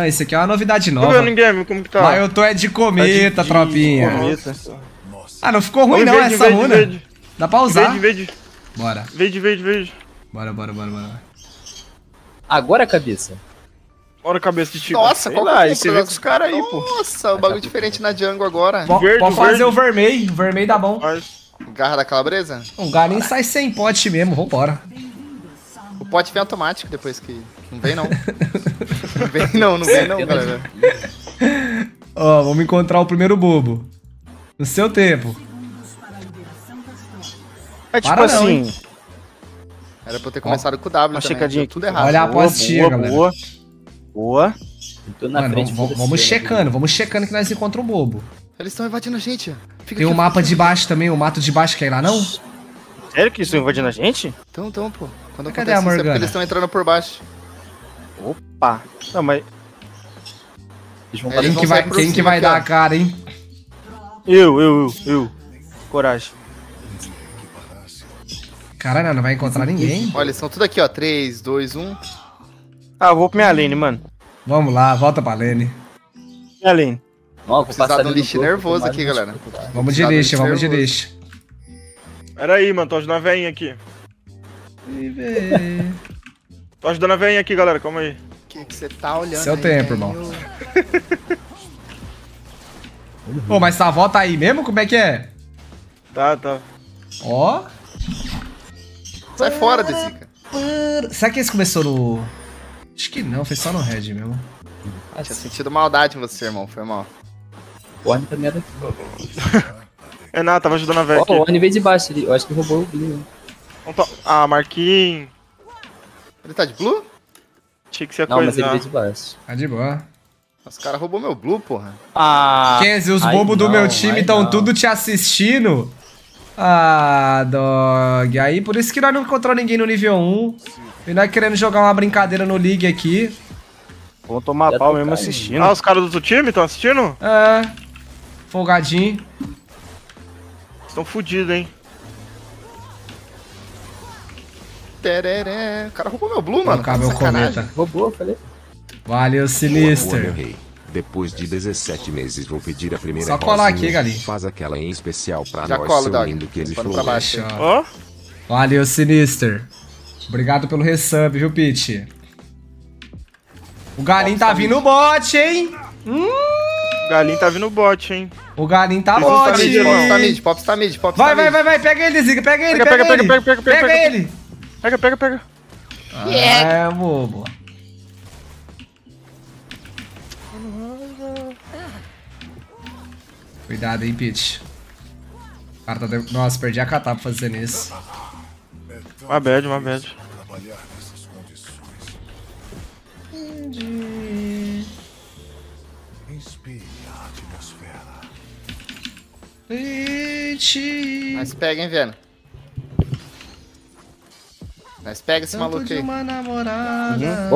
Ah, Isso aqui é uma novidade nova. em game, como que tá? Mas eu tô é de cometa, Tá de- tropinha. Cometa. Ah, não ficou ruim não verde, essa verde, runa. verde. Dá pra usar. Verde, verde, Bora. verde, verde, verde. Bora, bora, bora, bora. Agora, cabeça. Bora cabeça de tiro. Nossa, Sei qual lá, é o você vê problema? com os caras aí, pô. Nossa, o bagulho diferente na jungle agora. Bo- Verde, Pode fazer verde. o vermelho. O vermelho dá bom. Garra da calabresa? O galinho sai sem pote mesmo. Vambora. O pote vem automático depois que. Não vem não. não vem não, não vem não, galera. Ó, vamos encontrar o primeiro bobo. No seu tempo. É tipo Para não, assim, Era pra eu ter começado com o W uma também. checadinha tudo errado. Olha a boa, apostinha, boa, galera. boa. Boa. Tô na Mano, frente. vamos, checando, vamos checando que nós encontramos um bobo. Eles estão invadindo a gente. Fica Tem um aqui, mapa de baixo também, o mato de baixo quer ir lá não? Sério que estão invadindo a gente? Então, então, pô. Quando Cadê acontece a isso é porque Morgana? eles estão entrando por baixo. Opa. Não, mas Eles vão É, Quem vão que vai, quem que cima vai aqui, dar a cara, hein? eu, eu, eu, eu. Coragem. Caralho, não vai encontrar ninguém. Olha, eles estão tudo aqui, ó. 3, 2, 1. Ah, eu vou pra minha lane, mano. Vamos lá, volta pra Lene. Minha lane. Ó, vou Precisar passar de um lixo nervoso aqui, galera. Vamos de lixo, vamos de lixo. Pera aí, mano. Tô ajudando a veinha aqui. Tô ajudando a veinha aqui, galera. Calma aí. O que que você tá olhando Seu aí, tempo, velho? irmão. Pô, mas tá, volta aí mesmo? Como é que é? Tá, tá. Ó. Sai fora, Desica. Será que esse começou no... Acho que não, foi só no Red mesmo. Tinha sentido maldade em você, irmão. Foi mal. O Orne também é daqui. É nada, tava ajudando a velha Ó, o Orne veio de baixo ali. Eu acho que roubou o Blue. Ah, Marquinhos. Ele tá de blue? Tinha que ser a Não, mas ele veio de baixo. Tá de boa. Os caras roubou meu blue, porra. Ah. Kenzie, os bobos do meu time estão tudo te assistindo. Ah, dog. Aí por isso que nós não encontramos ninguém no nível 1. E nós querendo jogar uma brincadeira no League aqui. Vou tomar Já pau mesmo caindo. assistindo. Ah, os caras do outro time estão assistindo? É. Folgadinho. Estão fudidos, hein? Tereré. O cara roubou meu blue, mano. Colocar meu Sacanagem. cometa. Roubou, falei. Valeu, Boa, meu Sinister. rei. Depois de 17 meses vou pedir a primeira Só colar aqui, galinha. Faz aquela em especial pra Já nós, colo, seu lindo que ele Pano falou. pra baixo. Ó. Valeu, Sinister. Obrigado pelo resub, viu, Pete? O Galinho tá vindo bot, hein? O Galinho tá vindo bot, hein? O Galinho tá bot. tá Mid, Não. Pop tá mid, pop tá mid, pop Vai, tá vai, vai, vai. Pega ele, Ziga. Pega ele, Pega, pega, pega, ele. pega, pega, pega, pega. ele. Pega, pega, pega. É, bobo. Cuidado, hein, Pete. O cara tá... de- Nossa, perdi a catapa fazendo isso. Uma bad, uma bad. Nós pega, hein, velho. Nós pega esse maluco aí. uma namorada.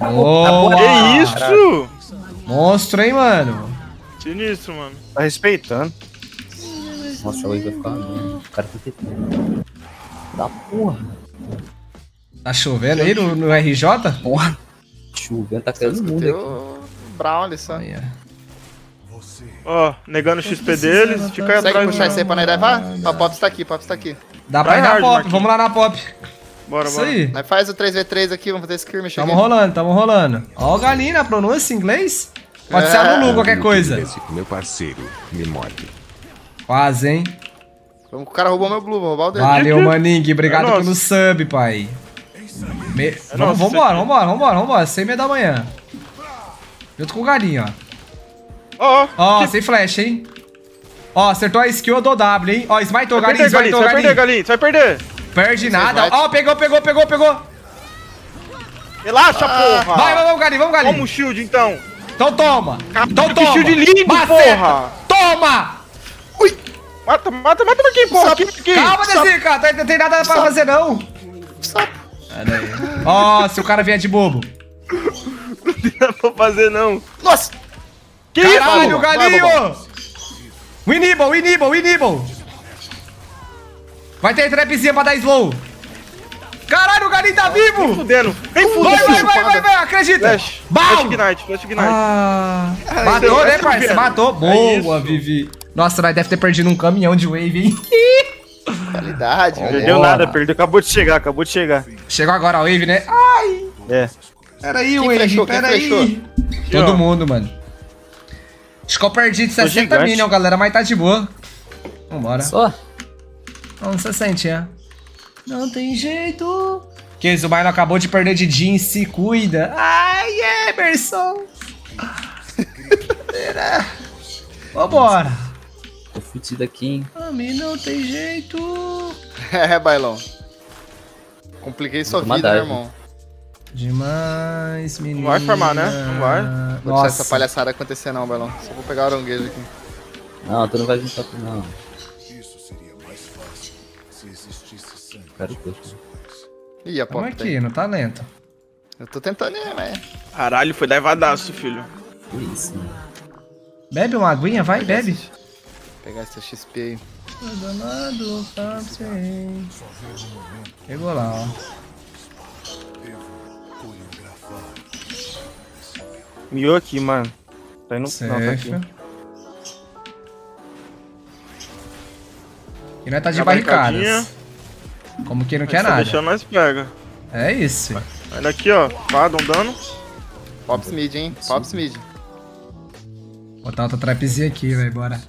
Boa. Que isso? Monstro, hein, mano? Sinistro, mano. Tá respeitando. Nossa, hoje vai ficar. O cara tá tentando. Da porra. Tá chovendo aí no, no RJ? Porra. Chovendo, tá caindo mundo aqui. o Brawl só. Aí, ó. Ó, negando o XP deles, fica aí Consegue atrás. puxar isso aí pra nós levar? Ó, Pop está aqui, Pop está aqui. Dá pra ir na pop, Marquinhos. vamos lá na pop. Bora, Isso bora. aí. Nós faz o 3v3 aqui, vamos fazer skirmish Tamo aqui. rolando, tamo rolando. Ó o galinho na pronúncia em inglês. Pode ser É. a Lulu, qualquer coisa. que Meu parceiro, me morde. Quase, hein? Vamos, o cara roubou meu blue, vou roubar o dele. Valeu, Maning. Obrigado É pelo sub, pai. Me... vamos, nosso, vambora, vambora, vambora, vambora. Sem meia da manhã. Junto com o galinho, ó. Ó, ó. Ó, sem flash, hein? Ó, acertou a skill do W, hein? Ó, smitou o Vai galinho, perder, Galinho. smitou o Você vai perder, galinho. Galinho. Você vai perder. Perde nada. Ó, pegou, pegou, pegou, pegou. Relaxa, porra. Vai, vai, vamos, galinho, vamos, Toma galinho. um shield, então. Então toma. Então que toma. shield lindo, Maceta. porra. Toma. Mata, mata, mata Marquinhos, porra. Aqui, aqui. Calma, Desica. Não tem- tem nada pra fazer, não. Pera aí. Ó, se o cara vier de bobo. Não dá pra fazer, não. Nossa! Que isso? Caralho, vai, galinho! Winibble, Winibble, Winibble! Vai ter trapzinha pra dar slow. Caralho, o Galinho tá vivo! Fudendo. Vem Vai, fudendo. vai, vai, vai, vai, acredita! Flash. Flash Bam! Ignite, Flash Ignite. Ah, matou, é né, parça? velho. Matou. É Boa, isso. Vivi. Nossa, nós deve ter perdido um caminhão de wave, hein? Qualidade, velho. Perdeu nada, perdeu. Acabou de chegar, acabou de chegar. Chegou agora a wave, né? Ai, É. peraí, wave, flechou? Peraí. flechou? Todo mundo, mano. Acho que eu perdi de 60 gigante. minion, galera, mas tá de boa. Vambora. Só? Vamos 60. Não tem jeito. Que o Mino acabou de perder de Jean, se cuida. Ai, Emerson. Vambora. Tô fudido aqui, hein? A mim não tem jeito. É, bailão. Compliquei sua vida, né, dive. irmão? Demais, menino. vai farmar, né? Não vai. Vou deixar essa palhaçada acontecer não, bailão. Só vou pegar o aranguejo aqui. Não, tu não vai vir pra tu, não. Quero coxa. Ih, a Vamos pop aqui, tem. no talento. Eu tô tentando ir, mas... Caralho, foi levadaço, filho. Que isso, mano. Bebe uma aguinha, vai, bebe. Pegar essa XP aí. Danado, papi. Pegou lá, ó. Miou aqui, mano. Tá indo. Não, tá aqui. E nós tá de barricadas. Como que não quer nada. deixando nós pega. É isso. Olha aqui, ó. Pá, dá um dano. Pops mid, hein? Pops mid. Botar outra trapzinha aqui, velho, bora.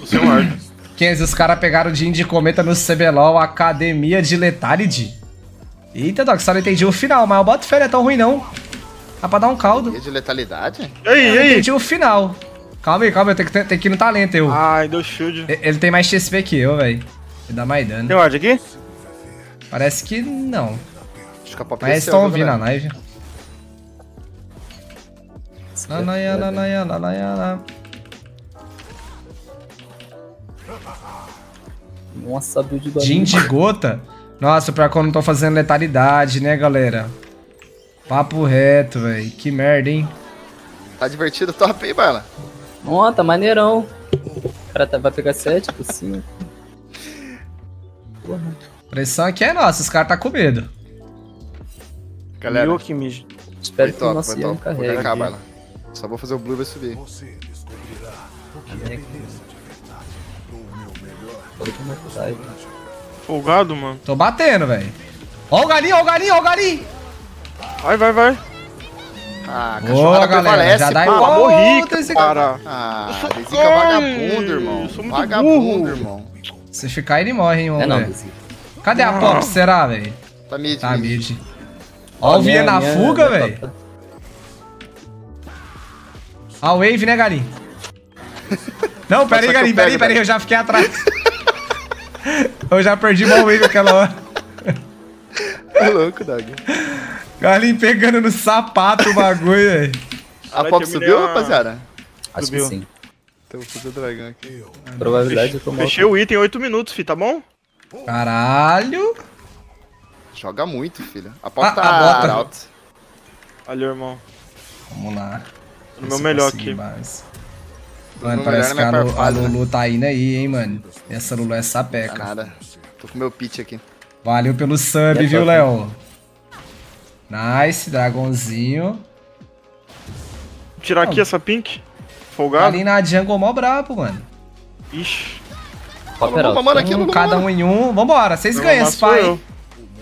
Você um arco. 15, os caras pegaram o Jin de cometa no CBLOL, Academia de Letality. Eita, Doc, só não entendi o final, mas o boto fé não é tão ruim não. Dá pra dar um caldo. Guia de letalidade? E aí, Eu e não aí? entendi o final. Calma aí, calma aí, eu tenho que, tenho que ir no talento, eu. Ai, deu shield. Ele tem mais XP que eu, velho. Ele dá mais dano. Tem ward aqui? Parece que não. Acho que a Mas eles estão viu, ouvindo a live. Nossa, build do Gin de gota? Nossa, pior que eu não tô fazendo letalidade, né, galera? Papo reto, velho. Que merda, hein? Tá divertido, top aí, Bala. Ó, tá maneirão. O cara tá- vai pegar 7 por cima. Porra. Pressão aqui é nossa, os caras tá com medo. Galera, mid. Espero foi que o top, nosso foi top. Vou carregar, Bala. Só vou fazer o blue e vai subir. Olha como é que aí. Folgado, mano. Tô batendo, velho. Ó o galinho, ó o galinho, ó o galinho. Vai, vai, vai. Ah, Boa, cachorrada galera. Já dá. Ah, igual. morri, esse cara. Ah, Desica Ai, vagabundo, irmão. eu sou muito Vagabundo, burro. irmão. Se ficar, ele morre, hein, É vamos não. Cadê a pop, será, velho? Tá mid, Tá mid. mid. Ó o Via minha- na minha- fuga, velho. A wave, né, galinho? Não, pera aí, que galinho, pera aí, pera aí, eu já fiquei atrás. eu já perdi uma wave aquela hora. Tá louco, Dog. Galinho pegando no sapato o bagulho, velho. A pop subiu, a- rapaziada? Acho que Subiu. sim. Então vou fazer o dragão aqui. Probabilidade de eu tomar Fechei o item em 8 minutos, fi, tá bom? Caralho. Joga muito, filho. A pop Ah, tá a bota. Valeu, irmão. Vamos lá. No meu melhor aqui. mais. No Mano, meu parece que a, minha Lu- a né? Lulu tá indo aí, hein, mano. Essa Lulu é Tá sapeca. nada. Tô com meu pitch aqui. Valeu pelo sub, É viu. Léo? Nice, dragãozinho. Vou tirar aqui essa pink. Folgado. Ali na jungle, mó brabo, mano. Ixi. Alto. mano, aqui, Um, cada um em um. Vambora, vocês ganham mas esse sou pai. eu.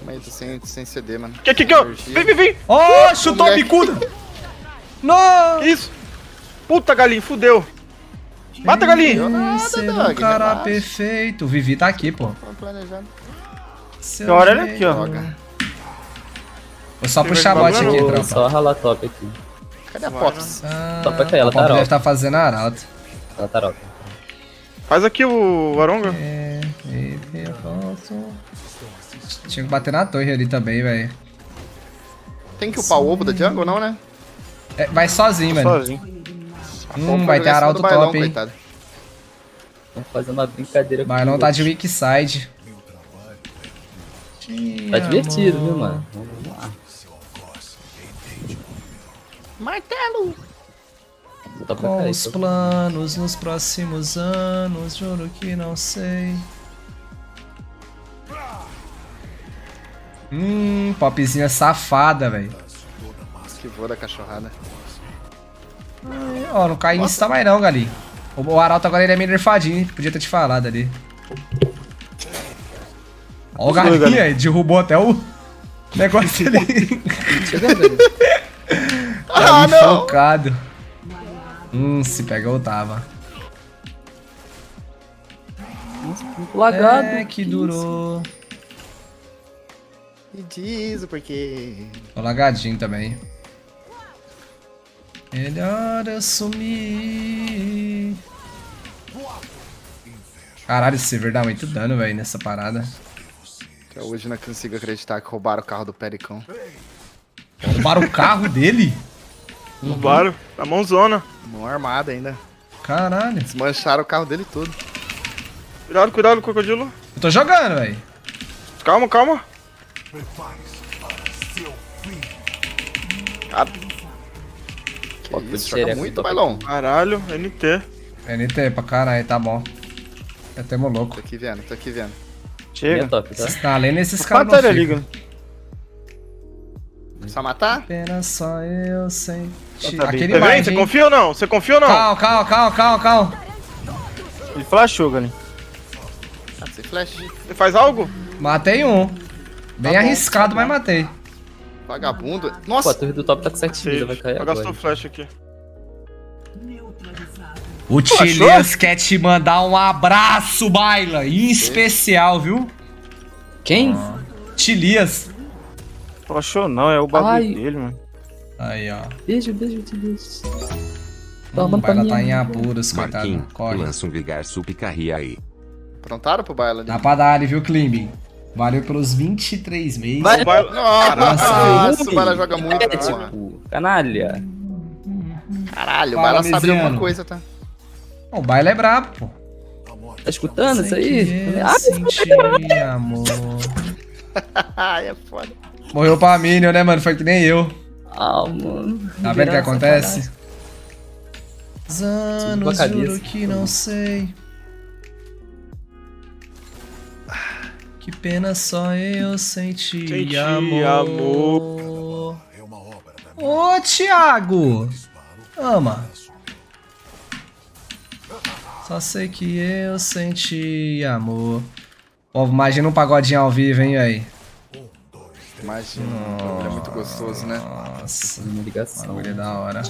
Aí, tô sem, sem CD, mano. Aqui, aqui, ó. Energia. Vem, vem, vem. Oh, chutou a bicuda. Não. Isso. Puta, galinho, fudeu. Mata, galinho. nada, Ser um cara relaxa. perfeito. O Vivi tá aqui, pô. Seu Olha ele aqui, ó. Vou só Você puxar bot aqui, tropa. só ralar top aqui. Cadê a Vai, Pops? Ah, Só pra cair, ela a tá Pop deve arauto. estar fazendo arauto. Ela tá alta. Faz aqui o Aronga. É, é, é, posso. Tinha que bater na torre ali também, velho. Tem que upar o ovo da jungle, não, né? É, vai sozinho, mano. Sozinho. Hum, vai ter arauto bailão, top, hein. coitado. Vamos fazer uma brincadeira Bailão o tá de weak side. Tá divertido, viu, mano? Vamos lá. Martelo! Pra Com os só- planos nos próximos anos, juro que não sei. Hum, popzinha safada, velho. Esquivou da cachorrada. Ó, não cai nisso também não, galinha. O, o Arauto agora ele é meio nerfadinho, hein? Podia ter te falado ali. Ó o galinha, aí, derrubou até o negócio ali. Chegando. Ah, não! focado. Hum, se pegou, tava. Nossa, lagado. É, que durou. E diz o porquê. Tô lagadinho também. Melhor eu sumir. Caralho, esse Silver dá muito dano, velho, nessa parada. Até hoje não consigo acreditar que roubaram o carro do Pericão. Roubaram o carro dele? Roubaram. Na mãozona. Mão armada ainda. Caralho. Desmancharam o carro dele todo. Cuidado, cuidado, crocodilo. Eu tô jogando, velho. Calma, calma. Que tô isso, de joga xereca, muito, tô Bailão. Caralho, NT. NT pra caralho, tá bom. É temo Tô louco. aqui vendo, tô aqui vendo. Chega. top, tá? Tá além desses caras não liga. Só matar? Apenas só eu senti. Tá. Aquele Tá vendo? mind, Você confia ou não? Você confia ou não? Calma, calma, calma, calma, calma. Ele flashou, galinha. Ah, sem flash. Você faz algo? Matei um. Bem Tá arriscado, tá bom. mas matei. Vagabundo. Pô, a Nossa! torre do top tá com 7 vida, vai cair Eu agora. gastou flash aqui. O Tilias quer te mandar um abraço, Baila. Em especial, viu? Quem? Tilias. Flashou não, é o bagulho Ai. dele, mano. Aí, ó. Beijo, beijo, Deus. Tá Hum, Baila pra tá em apuros, coitado. Corre. lança um Vigar Supicarria aí. Prontaram pro baile ali? Dá pra dar ali, viu, Klimbing? Valeu pelos 23 meses. Vai. Vai- Nossa, o Baila joga muito, É, porra. tipo, canalha. Caralho, o Fala, Baila sabe de alguma coisa, tá? O Baila é brabo, pô. Tá escutando isso aí? Sei que Ah, senti amor. Ai, é foda. Morreu pra Minion, né, mano? Foi que nem eu. Ah, mano. Tá vendo o que acontece? Anos, cabeça. juro que não sei. Que pena só eu senti, Senti amor. Ô, Thiago! Ama. Só sei que eu senti amor. Povo, imagina um pagodinho ao vivo, hein, aí. Imagina, bagulho é muito gostoso, né? Nossa, Uma ligação. bagulho é da hora.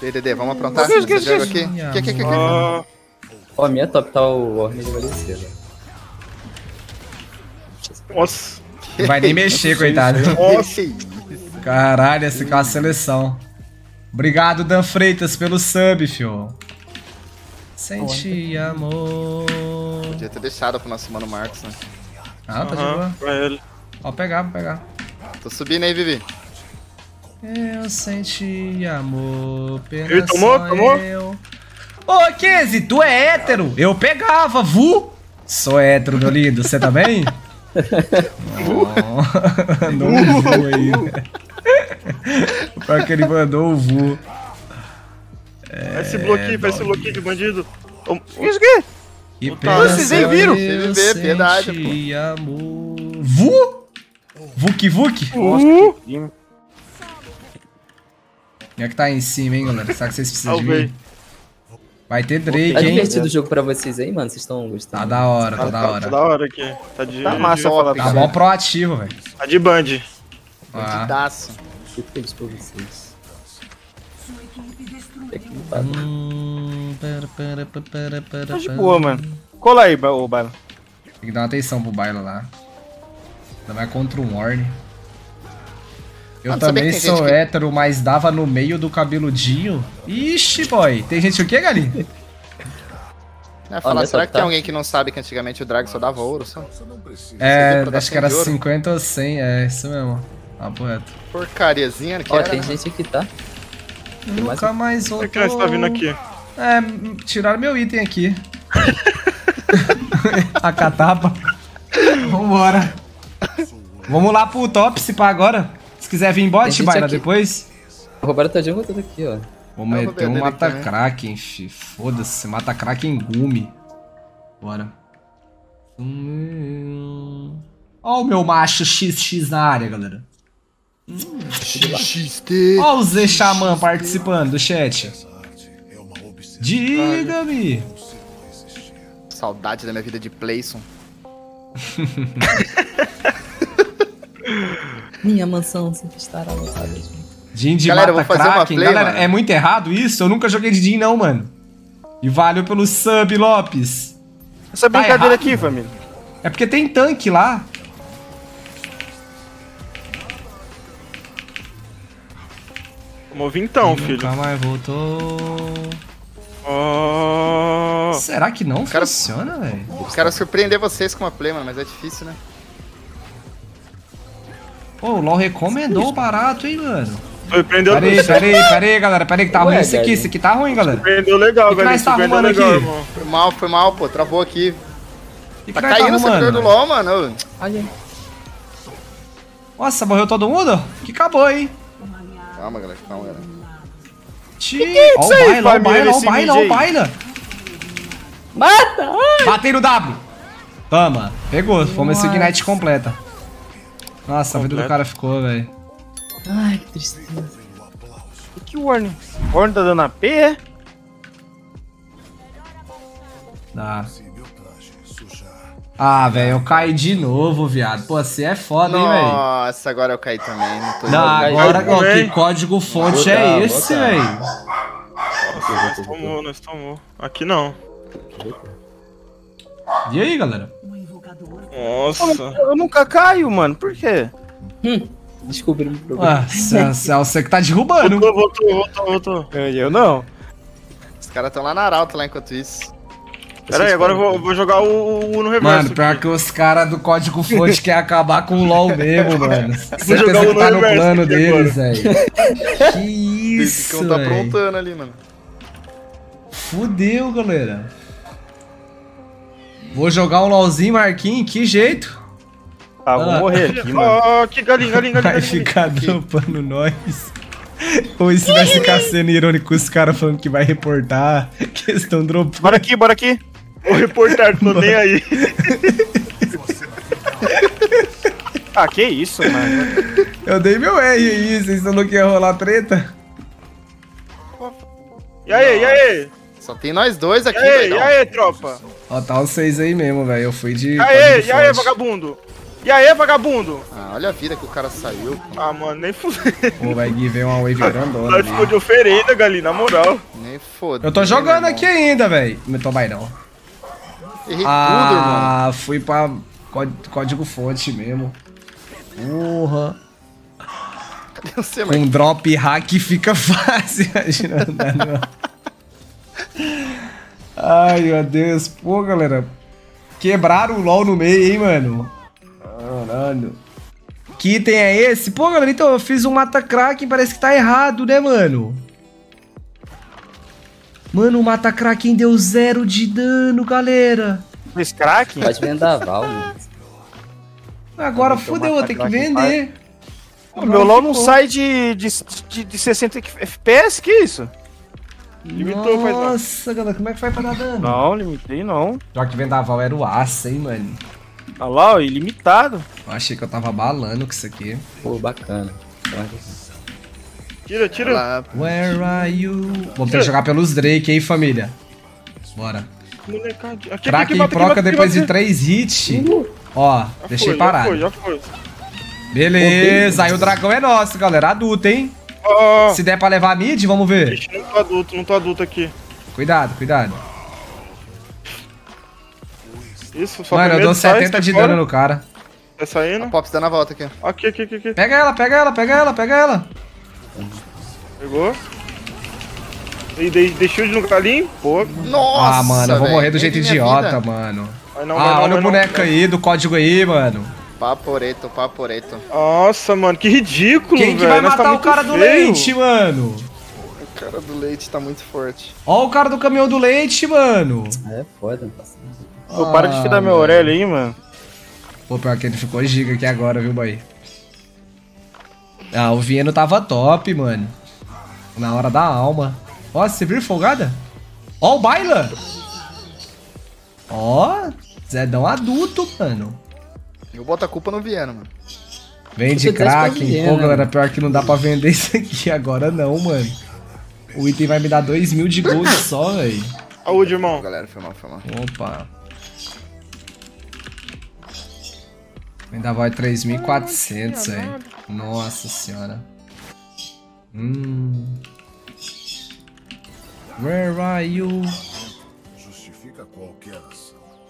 DDD, vamos aprontar Que esse que jogo isso, aqui? Que, que, que, que? Ó, a minha top tá o Orme de Valencia, velho. nossa. Não vai nem mexer, coitado. Nossa. Caralho, essa aqui é uma seleção. Obrigado, Dan Freitas, pelo sub, fio. Senti amor. Podia ter deixado pro nosso mano Marcos, né? Ah, tá de Aham, boa. pra ele. Ó, pegar, vou pegar. Tô subindo aí, Vivi. Eu senti amor, pena Ele tomou? só Tomou? eu. Ô, Kenzie, tu é hétero? Eu pegava, vu? Sou hétero, meu lindo. Você também? Não, mandou um vu aí. Pior que ele mandou o vu. Vai esse bloqueio, vai esse bloqueio de bandido. Isso aqui? E Tá, vocês nem viram? eu CVV, piedade, senti amor. Vu? Vuk Vuk? Crime. Quem é que tá aí em cima, hein, galera? Será que vocês precisam de mim? Vai ter Drake, Tá hein? divertido o jogo pra vocês aí, mano? Vocês estão Tá gostando? da hora, tá Tá, da tá hora. da hora aqui. Tá de, Tá massa de, falar Tá pra bom proativo, velho. tá de band. Ah, Bandidaço. Fico feliz por vocês. É tá. Hum, Tá de pera. boa, mano. Cola aí, ô Baila. Tem que dar uma atenção pro baile lá. Ainda mais contra um Warne. Eu Mano, sabia também tem sou que- hétero, mas dava no meio do cabeludinho. Ixi, boy. Tem gente o quê, galinha? É, falar, será que tem tá. alguém que não sabe que antigamente o Drag só dava ouro só? É, acho que era produção de ouro? 50 ou 100, é isso mesmo. Ah, reto. Porcariazinha que Ó, era. tem né? gente aqui, tá? Nunca mais voltou. É que nós tá vindo aqui. É, tiraram meu item aqui. A catapa. Vambora. Vamos lá pro top, se pá agora. Se quiser vir Tem bot, gente baila aqui. depois. Roubaram tua jungle toda aqui, ó. Vou meter um mata. Kraken, fi. Foda-se, mata Kraken gume. Bora. Hum. Ó o meu macho XX na área, galera. XT. Ó o Zé Xamã participando do chat. Diga-me. Saudade da minha vida de Playson. Minha mansão sempre estará lotada de mim. Jin de Galera, mata Kraken. play, Galera, mano. é muito errado isso? Eu nunca joguei de Jin não, mano. E valeu pelo sub, Lopes. Essa brincadeira errado, aqui, família. É porque tem tanque lá. Vamos vir então, filho. Nunca mais voltou. Oh. Será que não Cara- funciona, velho? Quero surpreender vocês com uma play, mano, mas é difícil, né? Pô, o LoL recomendou o barato, hein, mano. Surpreendeu, Peraí, peraí, peraí, galera. Peraí que tá Ué, ruim esse aqui. galera. Esse aqui tá ruim, galera. surpreendeu legal, O que velho. nós tá arrumando legal, aqui? irmão. Foi mal, foi mal, pô. Travou aqui. Que, Tá que tá caindo o servidor do? LoL, mano. Olha, Nossa, morreu todo mundo? Que acabou, hein? Calma, galera, calma, galera. Tio, é ó o isso aí, baila, ó o família, baila, ó o baila, ó o aí? baila. mata! Ai! Batei no W. Toma, pegou. Fomos esse Ignite completa. Nossa, a vida do Completa. cara ficou, velho. Ai, que tristeza. E que Warning? Warning tá dando AP, é? Dá. Ah, velho, eu caí de novo, viado. Pô, você é foda, hein, velho. Nossa, agora eu caí também. Não tô Não, agora, ó, que código fonte Vou é esse, velho? Nós tomou, nós tomou. Aqui não. E aí, galera? Nossa. Eu nunca caio, mano. Por quê? Descobri o problema. Ah, é você que tá derrubando. Voltou, voltou, voltou, voltou. Eu não. Os caras tão lá na arauto lá enquanto isso. Pera aí, agora eu vou, vou jogar o, o no reverso. Mano, pior aqui. que os caras do código fonte querem acabar com o LoL mesmo, mano. Certeza jogar o que tá no reverso plano deles, velho. Que isso, ficam tá velho. aprontando ali, mano. Fudeu, galera. Vou jogar um LoLzinho, Marquinhos, que jeito? Ah, vou Ah. morrer aqui, mano. Ó, que galinha, galinha, galinha. Vai ficar dropando nós. Ou isso vai ficar sendo irônico os caras falando que vai reportar que eles estão dropando. Bora aqui, bora aqui. Vou reportar, tô nem aí. Ah, que isso, mano. Eu dei meu R aí, vocês falou que ia rolar treta? E aí, e aí? Só tem nós dois E aqui, aí, velho. e aí, tropa? Ó, tá os seis aí mesmo, velho. Eu fui de. E aí, e aí, vagabundo? E aí, vagabundo? Ah, olha a vida que o cara saiu. pô. Ah, mano, nem fudeu. Pô, vai ver uma wave grandona. Nós ficou de oferenda, galinha, na moral. Nem foda. Eu tô jogando aqui ainda, velho. Não tô mais não. Errei tudo, irmão. Ah, fui pra có- código fonte mesmo. Porra. Cadê? Com drop hack fica fácil, imagina. Ai, meu Deus. Pô, galera. Quebraram o LOL no meio, hein, mano. Caralho. Que item é esse? Pô, galera, então eu fiz um mata Kraken, parece que tá errado, né, mano? Mano, o mata Kraken deu zero de dano, galera. Esse crack? Pode vendaval, mano. Agora Então, fudeu, vou ter que Kraken vender. O meu LOL não sai de, de, de, de 60 FPS, que isso? Limitou, faz. Nossa, galera, como é que faz pra dar dano? Não, limitei não. Já que vendaval era o aço, hein, mano. Olha lá, ó, ilimitado. Eu achei que eu tava balando com isso aqui. Pô, bacana. Tira, tira. Lá, Where are you? Vamos ter que jogar pelos Drake, hein, família? Bora. Molecadinha. Aqui, Kraken proca depois de 3 hits. Ó, deixei parado. Já foi, já foi. Beleza, aí o dragão é nosso, galera. Adulto, hein? Ó, Se der pra levar mid, vamos ver. Ixi, não tô adulto, não tô adulto aqui. Cuidado, cuidado. Isso, só Mano, eu dou sai, 70 sai de fora. dano no cara. Tá saindo? a Pops dando a volta aqui. Aqui, aqui, aqui, aqui. Pega ela, pega ela, pega ela, pega ela. Pegou. E dei, dei shield no galinho? Pô. Nossa, ah, mano, eu vou velho, morrer do jeito idiota, vida. mano. Não, Ah, não, olha o boneco não. aí, do código aí, mano. Paporeto, paporeto. Nossa, mano, que ridículo, Quem que velho. vai Nós tá matar o muito cara do feio. leite, mano? O cara do leite tá muito forte. Ó o cara do caminhão do leite, mano. É foda. Pô, para de Ah, ficar meu orelha aí, mano. Pô, pior que ele ficou giga aqui agora, viu, boy? Ah, o Vieno tava top, mano. Na hora da alma. Ó, você viu folgada? Ó o Baila! Ó, Zedão adulto, mano. Eu boto a culpa no Vieno, mano. Vende Kraken. Pô, né, galera, pior que não dá pra vender isso aqui agora não, mano. O item vai me dar 2 mil de gold só, velho. Saúde, irmão. Galera, foi mal, foi mal. Opa. Ainda vai 3.400, velho. Nossa senhora. Hum. Where are you?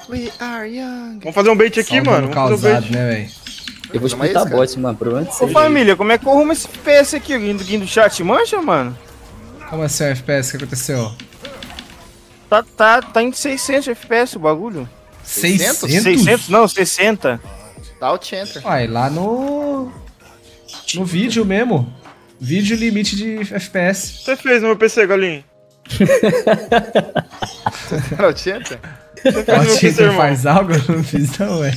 We are young. Vamos fazer um bait aqui, mano. Vamos um causado, bait. né, velho? Eu vou disputar esse, bot, mano. De Ô família, como é que eu arrumo esse FPS aqui? Alguém do, do chat mancha, mano? Como assim, FPS? O que aconteceu? Tá, tá, tá em 600 FPS o bagulho. 600? 600? 600 não, 60. Dá o enter. Uai, lá no... No vídeo mesmo. Vídeo limite de FPS. O você fez no meu PC, Galinho? Dá o enter? O você fez no O meu PC, Tinder irmão? faz algo? Eu não fiz não, ué.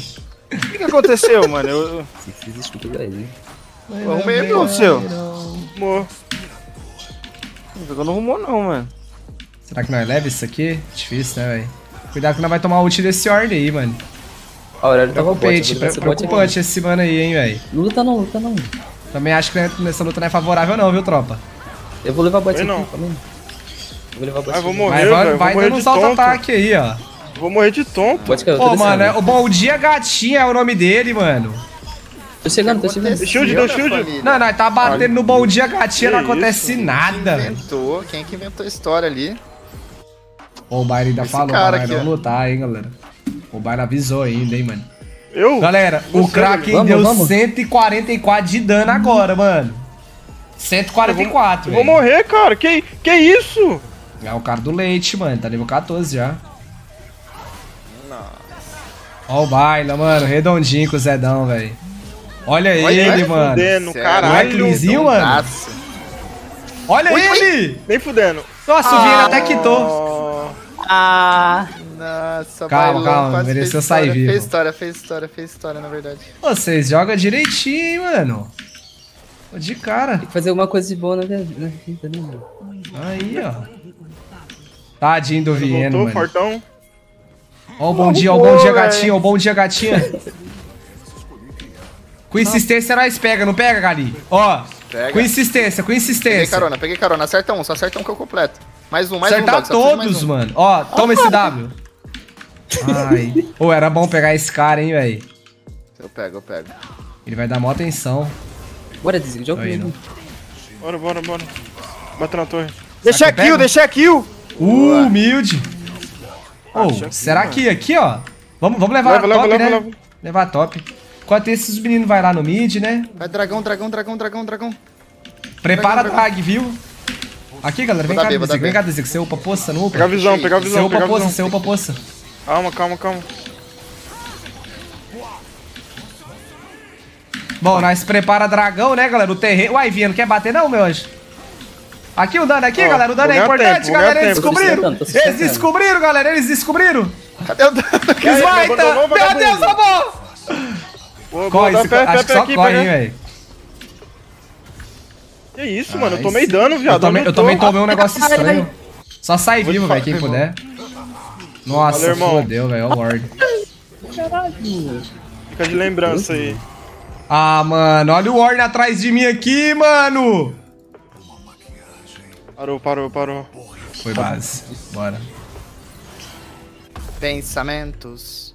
O que, que aconteceu, mano? Eu, fiz isso tudo aí. arrumei o que aconteceu? Amor. Eu não arrumou não, mano. Será que não é leve isso aqui? Difícil, né, velho? Cuidado que não vai tomar ult desse Orne aí, mano. A hora tava bot. eu Preocupante, esse bot aqui. preocupante esse mano aí, hein, velho. Luta não, luta não. Também acho que nessa luta não é favorável não, viu, tropa? Eu vou levar bot aqui, não. aí. Eu vou levar bot Ah, vou morrer. Mas vai, velho, vai dando uns auto-ataque aí, ó. Vou morrer de tonto. Eu tô Pô, descendo. mano, é, o Bom Dia Gatinha é o nome dele, mano. Tô chegando, tô chegando. Deu shield, deu shield. Não, nós tá batendo no Bom Dia Gatinha, não acontece isso? nada, velho. Inventou. Quem que inventou a história ali? Pô, o Baile ainda Esse falou cara aqui, não ó. lutar, hein, galera. O Baile avisou ainda, hein, mano. Eu? Galera, o Kraken deu vamos. 144 de dano agora, mano. 144, Eu vou velho. morrer, cara. Que, que isso? É o cara do leite, mano. Tá nível 14 já. Ó o baila, mano. Redondinho com o Zedão, velho. Olha Olha ele, mano. Fudendo, Sério? caralho. Não é Cleanzinho, mano? Nossa. Olha ele! Nem fudendo. Nossa, o Vieira até quitou. Oh, Ah, Nossa, Calma, bailão, calma, quase mereceu fez sair história, vivo. Fez história, fez história, fez história, na verdade. Vocês jogam direitinho, hein, mano. De cara. Tem que fazer alguma coisa de boa na vida, né? Aí, ó. Tadinho do Vieno, voltou, mano. fortão. Ó o bom dia, ó o bom dia, gatinha, ó o bom dia, gatinha. Com insistência nós pega, não pega, Gali? Ó, Pega. com insistência, com Peguei insistência. carona, peguei carona. Acerta um, só acerta um que eu completo. Mais um, mais Acertar um, mais todos, um. mano. Ó, toma esse W. Ai. Pô, era bom pegar esse cara, hein, velho. Eu pego, eu pego. Ele vai dar maior atenção. Bora, Dizzy, joga comigo. Bora, bora, bora. Bota na torre. deixa eu kill, deixa kill. Uh, humilde. Oh, será que aqui, ó? Vamos, vamos levar Leva, a top, leva, né? leva. Levar a top. Enquanto isso, os meninos vai lá no mid, né? Vai, dragão, dragão, dragão, dragão, dragão. Prepara a Dragão, drag, viu? Aqui, galera, vem cá, Dizzy, vem cá, Dizzy, que você upa poça, não upa? Pegar a visão, pegar a Você visão, upa pegar a poça, visão. você upa poça. Calma, calma, calma. Bom, nós prepara dragão, né, galera? O terreno. Uai, Viano, quer bater não, meu anjo? Aqui o dano, aqui, Ó, galera. O dano é importante, tempo, galera. Eles descobriram. Eles descobriram, galera. Eles descobriram. Cadê o dano? Aí, Smite! abandonou o Meu. Deus, vou Corre, dar se- pé, pé, acho que só aqui, corre, pegar. velho. Que isso, mano? Eu Ai, tomei dano, viado. Eu também, tomei um negócio estranho. Só sai vivo, velho, quem puder. Nossa, Valeu, irmão. fodeu, velho. O Lord. Fica de lembrança aí. Ah, mano, olha o Warden atrás de mim aqui, mano. Parou, parou, parou. Foi base. Bora. Pensamentos.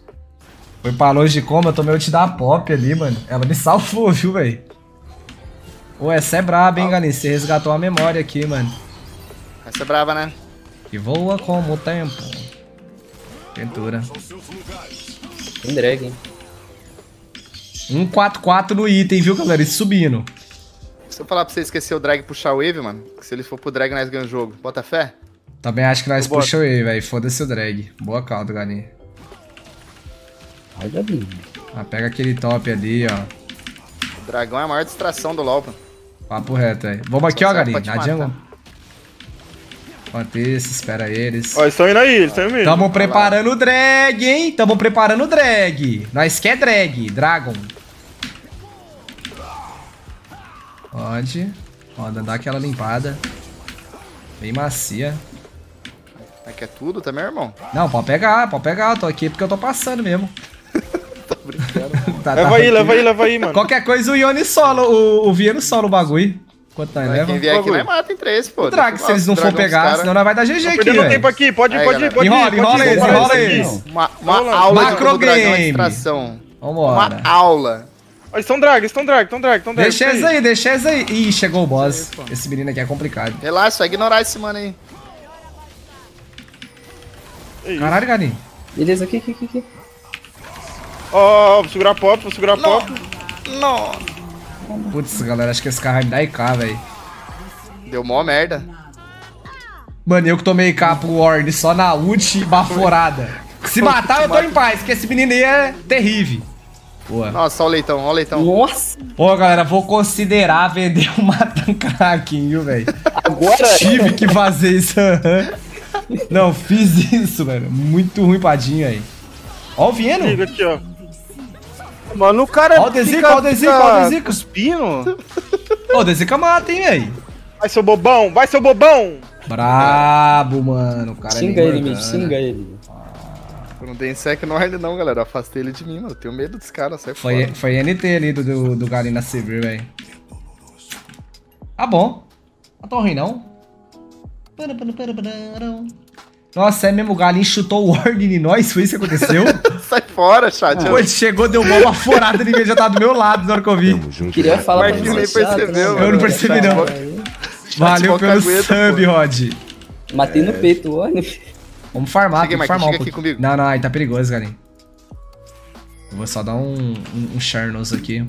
Foi pra longe de como, eu tomei ult da pop ali, mano. Ela me salvou, viu, velho? Ô, essa é braba, hein, Galinha? Você resgatou a memória aqui, mano. Essa é brava, né? Que voa como o tempo. Ventura. Tem drag, hein? 144 no item, viu, galera? E subindo. Se eu falar pra você esquecer o drag e puxar o wave, mano, que se ele for pro drag, nós ganhamos o jogo. Bota fé? Também acho que nós Eu boto. puxamos aí, velho. Foda-se o drag. Boa calda, Galinha. Olha ali. Ah, pega aquele top ali, ó. O dragão é a maior distração do LoL, mano. Papo reto, velho. Vamos aqui, ó, Galinha. Na jungle. Isso, espera eles. Ó, eles estão indo aí, eles estão indo aí. Tamo preparando o drag, hein? Tamo preparando o drag. Nós quer drag, Dragon. Pode. Ó, dá aquela limpada. Bem macia. É que é tudo também, irmão? Não, pode pegar, pode pegar. Eu tô aqui porque eu tô passando mesmo. Tô brincando. Tá- Leva tá aí, aqui. leva aí, leva aí, mano. Qualquer coisa o Ione solo, o, o Vieno solo o bagulho. Quanto nós Mas leva? quem vier aqui, nós mata em três, pô. Drag, se eles não for pegar, senão nós vai dar GG aqui, Perdendo tempo velho. aqui, pode ir, Aí, pode pode ir. Enrola, ir, enrola aqui. Uma, uma Vamos lá. aula Macro dragão game. extração. Vambora. Uma aula. Eles estão drag, eles estão drag, estão drag, estão drag. Deixa eles aí, deixa eles aí. Ih, chegou o boss. Esse menino aqui é complicado. Relaxa, só ignorar esse mano aí. Caralho, galinho. Beleza, aqui, aqui, aqui, aqui. Ó, ó, vou segurar a pop, vou segurar a pop. Não. Putz, galera, acho que esse carro vai me dar IK, velho. Deu mó merda. Mano, eu que tomei IK pro Ward só na ult baforada. Se matar, eu tô em paz, porque esse menino aí é terrível. Boa. Nossa, ó o leitão, ó o leitão. Nossa! Pô, galera, vou considerar vender uma Tankraken, viu, velho? Agora! Tive que fazer isso. Não, fiz isso, velho. Muito ruim padinho aí. Ó o Vieno. Liga aqui, ó. Mano, o cara. Ó o Dezica, ó o Dezica, ó o Dezica. Cuspindo. Ô, o Dezica mata, hein, velho. Vai, seu bobão, vai, seu bobão. Brabo, mano. O cara é Xinga bem ele. Mitch, xinga ele. Eu não dei sec no hard não, galera. Eu afastei ele de mim, mano. Eu tenho medo dos caras, sai Foi, fora. foi NT ali do, do, do Galina Severe, velho. Tá bom. Não tão ruim, não. Nossa, é mesmo o Galinho chutou o Ward em nós? Foi isso que aconteceu? Sai fora, chat. Pô, ele chegou, deu uma baforada e ele já tá do meu lado na hora que eu vi. Queria né? falar Mas pra nem percebeu, né, Eu não percebi, não. Valeu pelo sub. Rod. Matei no peito, olha. Vamos farmar, Mike, farmar um comigo. Não, não, aí tá perigoso, Galinho. Eu vou só dar um, um, um Charnos aqui.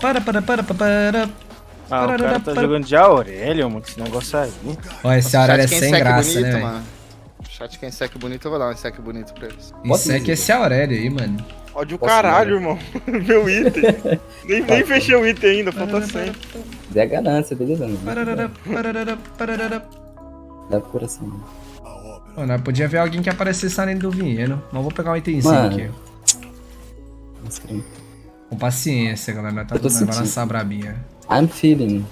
Para, para, para, para, para. Ah, o cara tá jogando de Aurélio, mano, esse negócio aí. Ó, esse horário é sem graça, bonito, né, mano. Chat quem sec bonito, eu vou dar um sec bonito pra eles. É que esse Aurélio aí, mano. Ódio Posso caralho, irmão. Meu item. nem, nem fechei o item ainda, falta 100. Dê a ganância, beleza? Dá pro coração. mano. Mano, podia ver alguém que aparecesse além do Vinheiro. Mas eu vou pegar um itemzinho Mano. aqui. Nossa. Com paciência, galera. Nós tá Eu tô nós vai sentindo. lançar a brabinha. I'm feeling.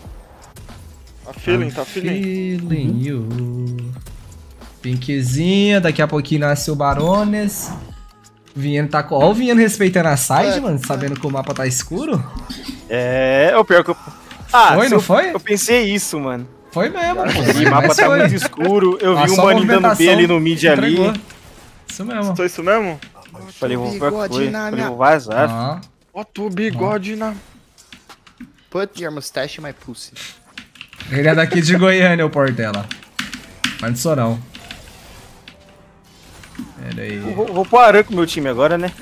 Tá feeling, tá feeling. Feeling you. Pinkzinha, daqui a pouquinho nasce o Barones. O Vinheiro tá com. Ó, o Vinheiro respeitando a side, É. mano, sabendo que o mapa tá escuro. É, é o pior que eu. Ah, Foi, não eu- foi? Eu pensei isso, mano. Foi mesmo, pô. O mapa tá foi. muito escuro. Eu Ah, vi um maninho dando B ali no mid ali. entregou. Isso mesmo. Só isso mesmo? Falei, vou, foi. Falei, vou vazar. Ó. Bota o bigode na. Put your mustache in my pussy. Ele é daqui de Goiânia, o Portela. Mas não sou não. Pera aí. Vou, vou pro Aran com o meu time agora, né?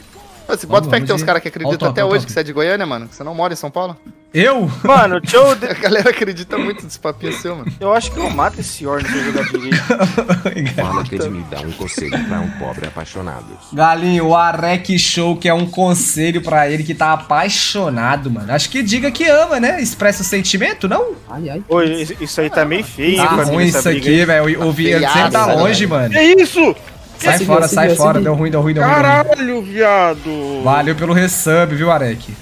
Você bota fé que tem uns caras que acreditam até hoje que você é de Goiânia, mano. Que você não mora em São Paulo? Eu? Mano, deixa eu. A galera acredita muito nesse papinho seu, mano. Eu acho que eu mato esse Orn se eu jogar direito. Fala que ele me dá um conselho pra um pobre apaixonado. Galinho, o Arek Show, que é um conselho pra ele que tá apaixonado, mano. Acho que diga que ama, né? Expressa o sentimento, não? Ai, ai. Ô, isso aí tá meio feio, Tá ruim isso aqui, velho. O Vinheiro Feiaça, sempre tá né, longe, velho? mano. Que isso? Sai Seguiu, fora, sai seguiu, fora. seguiu. Deu ruim, deu ruim, deu ruim. Caralho, viado. Valeu pelo resub, viu, Arek?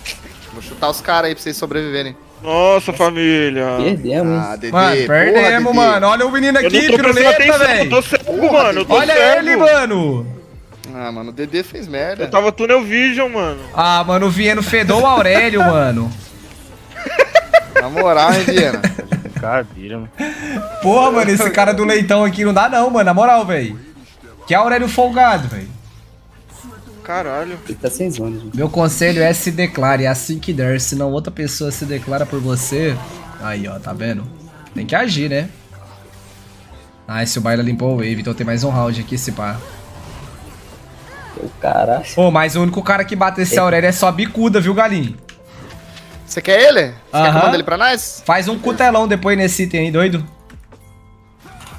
Vou chutar os caras aí pra vocês sobreviverem. Nossa, família. Perdemos? Ah, Dedê. Mano, porra, perdemos, Dedê. mano. Olha o menino aqui, piruleta, atenção, eu velho. tô cego, mano. Eu tô Olha cego. ele, mano. Ah, mano, o Dedê fez merda. Eu tava tunnel vision, mano. Ah, mano, o Vieno fedou o Aurélio, mano. Na moral, hein, Viena? Brincadeira, mano. Porra, mano, esse cara do leitão aqui não dá não, mano. Na moral, velho. Que Aurélio folgado, velho. Caralho. Ele tá sem zona, gente. Meu conselho é se declare é assim que der, senão outra pessoa se declara por você. Aí, ó, tá vendo? Tem que agir, né? Ah, esse o Baila limpou o wave, então tem mais um round aqui, se pá. O caralho. Ô, mas o único cara que bate esse Aurélio é só bicuda, viu, galinho? Você quer ele? Você quer que eu Aham. mande ele pra nós? Faz um cutelão depois nesse item aí, doido.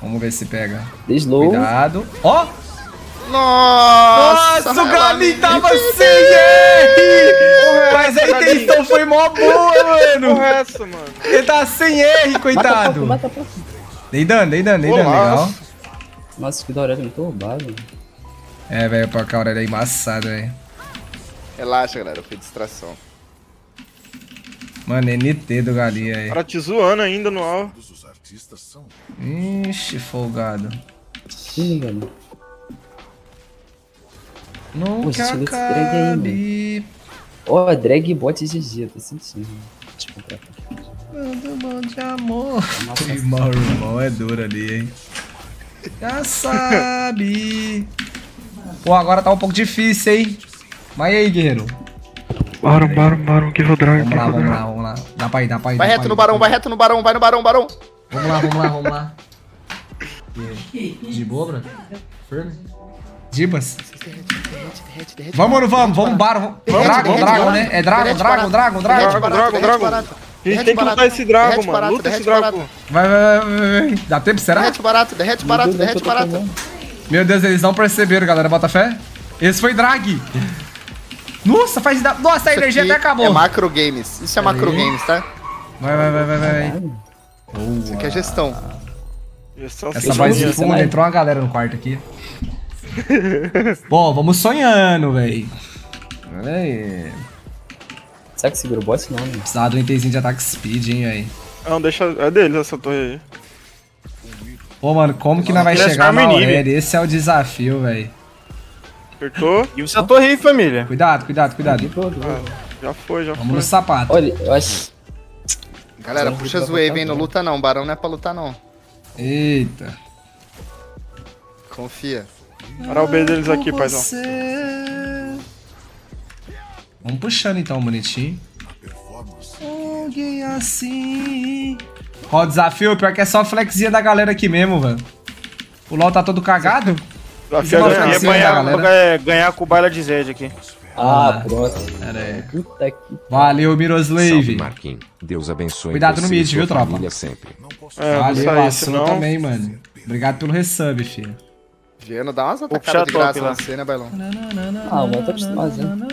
Vamos ver se pega. Slow. Cuidado. Ó! Nossa, Nossa, o me- tava sem R! Mas a intenção foi mó boa, mano! É essa, mano? Ele tá sem R, coitado! mata pouco. Dei dano, dei dano, dei dano, legal. Nossa, que da hora, muito roubado. É, velho, pra cá é embaçado, velho. Relaxa, galera, foi distração. Mano, NT do Galinha aí. O cara te zoando ainda no ar. Ixi, folgado. Sim, mano. Nunca aí, acabe. Ó, drag bot GG, tô sentindo. Deixa eu comprar. Todo mundo de amor. Irmão, irmão, é duro ali, hein? Já sabe. Pô, agora tá um pouco difícil, hein? Mas e aí, guerreiro? Baron, Baron, Baron, que vou drag. Vamos lá, vamos lá, vamos lá. Dá pra ir, dá pra ir. Vai reto no barão, vai reto no barão, vai no barão, barão. Vamos lá, vamos lá, vamos lá. De boa, brother? Firme? Dibas? Vamos ou não vamos? Vamos, Baron. Dragon, Dragon, né? É Dragon, Dragon, Dragon, Dragon. Dragon, Dragon. A gente tem que lutar esse Dragon, mano. Luta esse Dragon. Vai, vai, vai, vai, vai. Dá tempo, será? Derrete barato, derrete barato, derrete barato. Meu Deus, eles não perceberam, galera. Bota fé. Esse foi drag. Nossa, faz. da- Nossa, a energia até acabou. É macro games. Isso é macro games, tá? Vai, vai, vai, vai, vai. Isso aqui é gestão. Gestão Essa voz de fundo, entrou uma galera no quarto aqui. Bom, vamos sonhando, véi. Olha aí. Será que segura o bot? Não, né? Precisava do itemzinho de ataque speed, hein, véi. Não, deixa. É deles essa torre aí. Pô, mano, como que nós vai chegar na. Aurélia? Esse é o desafio, véi. Apertou. E essa torre aí, família. Cuidado, cuidado, cuidado. Já foi, já Vamos foi. no sapato. Olha, eu acho. Galera, puxa as wave, hein? Não luta não. Barão não é pra lutar não. Eita. Confia. Para o B deles aqui, paizão. Vamos puxando então, bonitinho. Alguém assim. Qual o desafio? Pior que é só a flexinha da galera aqui mesmo, velho. O LOL tá todo cagado? Desafio Não, é ganhar. Ganhar, galera. é, ganhar com o baila de Zed aqui. Ah, Ah. pronto. Pera aí. Puta que. Valeu, Miroslave. Marquinhos. Deus abençoe Cuidado no você mid, viu, tropa? sempre. É, Valeu, senão... também, mano. Obrigado pelo resub, filho. Viano, dá umas atacadas de graça lá. na cena, Bailão. Ah, o tá acostumado, né?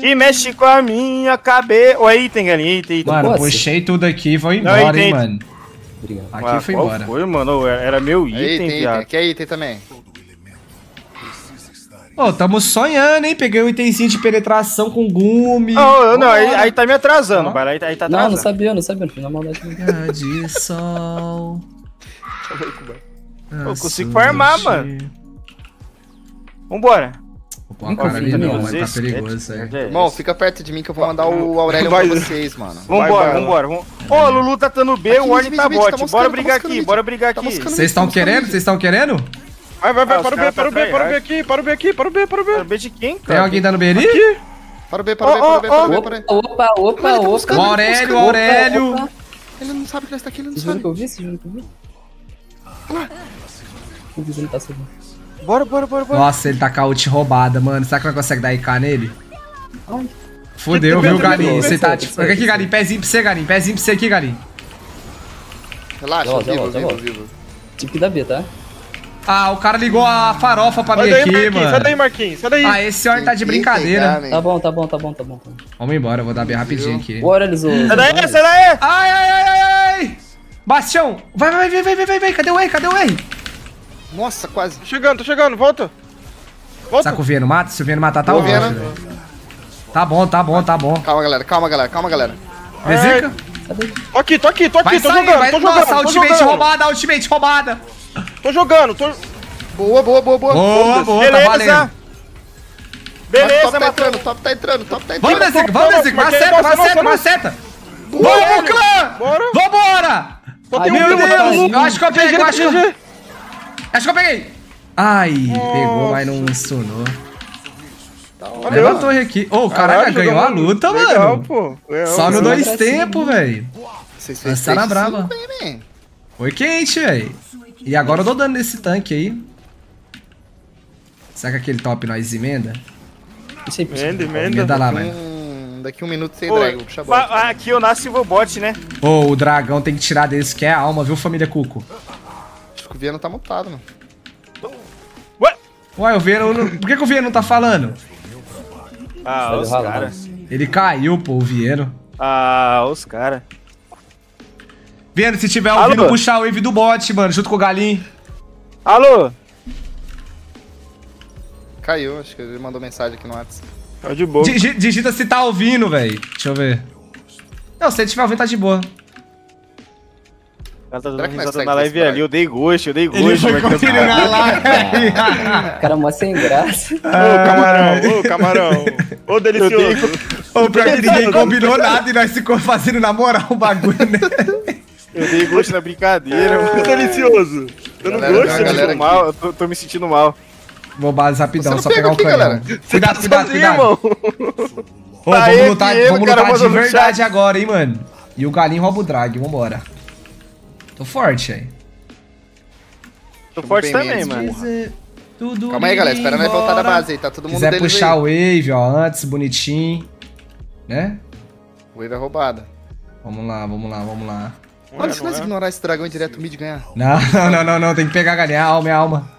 Que mexe com a minha cabeça. Ó, item, galinha, item, item. Mano, puxei tudo aqui e vou Não, embora, hein, item. mano. Obrigado. Aqui Ah, foi qual embora. Foi, mano. Era meu item, tem item. viado. Aqui é item também. Ô, tamo sonhando, hein? Peguei um itemzinho de penetração com gume. Não, eu não, aí, aí tá me atrasando, baila, aí, tá- aí tá Não, não atrasando. sabia, não sabia, não fiz na maldade. não. De sol. Eu consigo farmar, mano. Vambora. Pô, a cara ali não, não. mas tá perigoso, é- é. é- Irmão, fica perto de mim que eu vou mandar o Aurélio Vai. pra vocês, mano. Vambora, Vai, vambora. vamos- Ô, Lulu tá dando B, Aqui, o Warning mid, tá bot. tá moscando, Bora tá brigar aqui, bora brigar Tá aqui. Vocês estão querendo? Vocês estão querendo? Vai, vai, vai, Ah, para o B, para o tá B, para o B aqui, para o B aqui, para o B, para o B. B de quem, Tem cara? alguém dando beri? Para o B, para o B, para o B, para o B, para o B. Opa, opa, opa, tá opa. buscando, O ele tá Aurélio, buscando. o Aurélio. Opa, opa. Ele não sabe que nós tá aqui, ele não sabe. que eu vi? Vocês viram que eu vi? Tá subindo. Bora, bora, bora, bora. Nossa, ele tá com a ult roubada, mano. Será que nós consegue dar IK nele? Ai. Fudeu, viu, que- Você tá que- tipo. Aqui, Galinho, pezinho pra você, Galinho. Pezinho pra você aqui, Galinho. Relaxa, vivo, já, vivo, vivo. Tive que dar B, tá? Ah, o cara ligou a farofa pra Sai mim daí, aqui, Marquinhos, sai daí, mano. Marquinhos, sai daí. Ah, esse Orn tá de brincadeira. pegar, né? Tá bom, tá bom, tá bom, tá bom. Tá bom. Vamos embora, eu vou dar bem rapidinho aqui. Bora, eles o. Sai daí, sai daí. Ai, ai, ai, ai, ai! Bastião! Vai, vai, vai, vai, vai, vai, vai! Cadê o E? Cadê o E? Nossa, quase. Tô chegando, tô chegando, volta. Volta. Que o Vieno mata? Se o Vieno matar, tá. Vieno. velho. Tá bom, tá bom, tá bom. Calma, galera, calma, galera, calma, galera. Bezica? Tô aqui, tô aqui, tô aqui, Vai tô sair, jogando, vai. tô Nossa, jogando, tô ultimate jogando. roubada, ultimate roubada. Tô jogando, tô... Boa, boa, boa, boa. Boa, boa, tá Beleza. valendo. Mas Beleza, top tá entrando, top tá entrando, top tá Vamos, entrando. Vamos, Bezica. Marquei, Maceta, nossa, maceta, nossa, maceta. Vamos, clã! Bora. Vambora! Ai, Meu Deus, Deus. eu acho que eu peguei, eu acho que eu... Acho que eu peguei. Ai, pegou, mas não stunou. Valeu. Leva a torre aqui. Ô, caraca, Caralho, ganhou a luta, Legal, mano. pô. Legal. Só no dois tempos, velho. Tá na brava. man. Foi quente, velho. E agora eu dou dano nesse tanque aí. Será que aquele top nós emenda? Deixa aí. Emenda, emenda. Emenda lá, mano. Hum, daqui um minuto sem Ô, drag, puxa a fa- bola. Aqui eu nasci vou bot, né? Ô, o dragão tem que tirar deles, que é a alma, viu, família Cuco? Acho que o Viano tá mutado, mano. Ué? Ué, o Vieno... não- Por que, que o Vieno não tá falando? Ah, Vai os caras. Ele caiu, pô, o Vieno. Ah, os caras. Vieno, se tiver Alô? ouvindo, puxar o wave do bot, mano, junto com o Galinho. Alô? Caiu, acho que ele mandou mensagem aqui no WhatsApp. Tá de boa. Digi- Digita se tá ouvindo, velho. Deixa eu ver. Não, se ele tiver ouvindo, tá de boa. Cara tá dando nós risada na live ali. Eu dei gosto, eu dei gosto. Ele foi na live. O cara é mó sem graça. Ô, camarão, ô, camarão. Ô, delicioso. Ô, pior que ninguém combinou nada e nós ficamos fazendo na moral o bagulho, né? Eu dei gosto na brincadeira, Ô, mano. delicioso. Eu não gosto sentindo mal, eu tô, tô me sentindo mal. Vou base rapidão, só pega pegar o canhão. galera. Cuidado, cuidado, sozinho, cuidado. irmão. Ô, Aê, vamos lutar, vamos lutar de verdade agora, hein, mano. E o galinho rouba o drag, vambora. Tô forte, aí. Tô forte também, mano. Tudo Calma aí, galera. Espera nós voltar da base aí. Tá todo mundo quiser puxar aí. o wave, ó, antes, bonitinho. Né? O Wave é roubada. Vamos lá, vamos lá, vamos lá. Mano, se não nós é? ignorar esse dragão direto mid ganhar. Não, não, não, não, não, tem que pegar a galinha, a alma é a alma.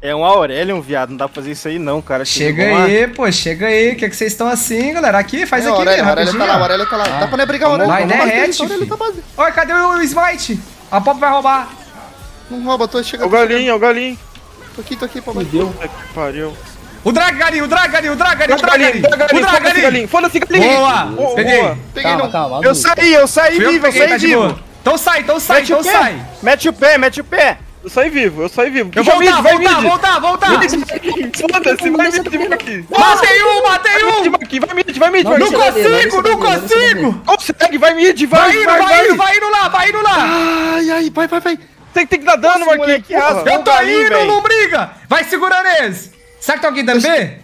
É um Aurelion, viado. Não dá pra fazer isso aí, não, cara. Chega aí, pô, chega aí. Que é que vocês estão assim, galera? Aqui, faz É, aqui, o Aurélio, né, o Aurélio tá lá, o ó. Aurélio tá lá. Dá pra nem brigar o Aurélio. Vai, derrete, o tá. Oi, cadê o smite? A pop vai roubar. Não rouba, tô É chegando. o galinho, é o galinho. Tô aqui, tô aqui, pô. vai. Puta que pariu. O drag, galinho, o drag, galinho, o drag, galinho, o drag, galinho. O drag, Foda-se, galinho. galinho. Foda-se, galinho. Boa, Boa, peguei. boa. Peguei não. Eu saí, eu saí vivo, eu saí tá de vivo. Então sai, então sai, então sai. Mete o pé, mete o pé. Eu saí vivo, eu saí vivo. Eu vou voltar, vai voltar, mid. voltar, voltar. Foda-se, vai mid aqui. Matei um, matei um. Vai vai mid, vai mid, Não, vai Não mid. ver, consigo, não consigo. Consegue, vai mid, Vai vai, indo, vai, vai indo, vai. vai indo lá, vai indo lá. Ai, ai, vai, vai, vai. Tem, tem que dar dano, Marquinhos. Eu tô indo, não briga. Vai segurando eles. Será que tá alguém dando B?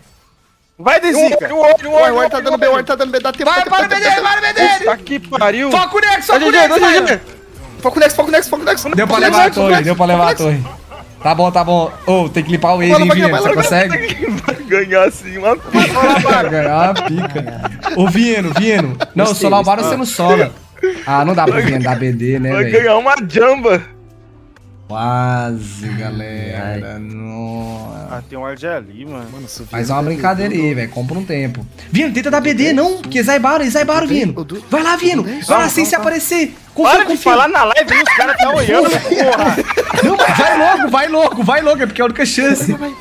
Vai, Dezica. o Ar tá dando B, o Ar tá dando B. Dá tempo. Vai, para o B dele, para o B dele. Puta que pariu. Foca o Nex, foca Vai, o Vai, vai. Foco next, foco next, foco next. Deu pra levar a torre, next, deu pra levar a torre. Tá bom, tá bom. Ô, tem que limpar o wave, Vai hein, vai Vieno? Você vai consegue? Vai ganhar assim, uma Vai ganhar uma pica. Ô, Vieno, Vieno. Não, solar o gostei. você não sola. Ah, não dá pro Vieno dar BD, né, Vai velho? ganhar uma jamba. Quase, galera. Nossa. Ah, tem um ward ali, mano. Mano, isso Faz viu, uma brincadeira aí, velho. Compra um tempo. Vieno, tenta dar BD, não. Porque Zaibaram, Zaibaram, Vieno. o Du- Vai lá, Vieno. o Du- Vai lá sem se calma, aparecer. Confia, Para de falar na live os caras tá olhando, porra. Não, mas vai logo, vai logo, vai logo. É porque é a única chance. Vai,